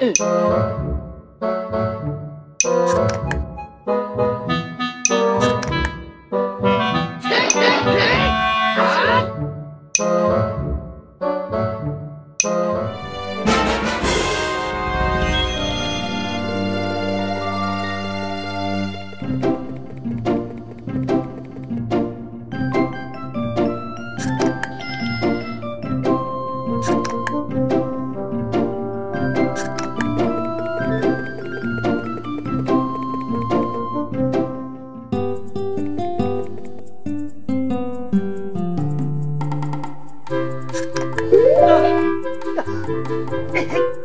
嗯。嘿嘿。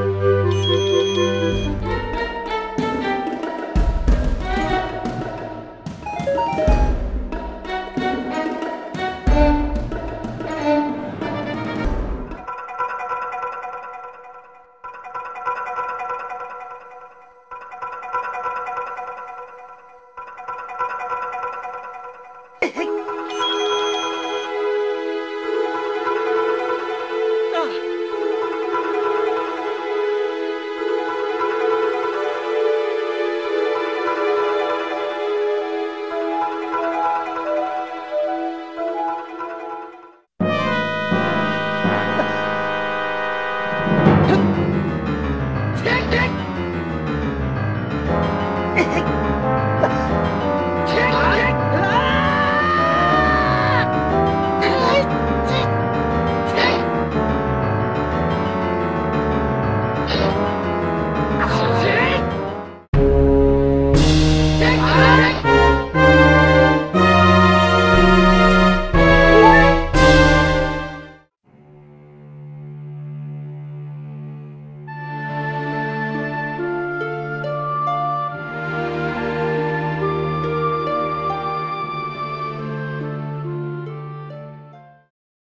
Música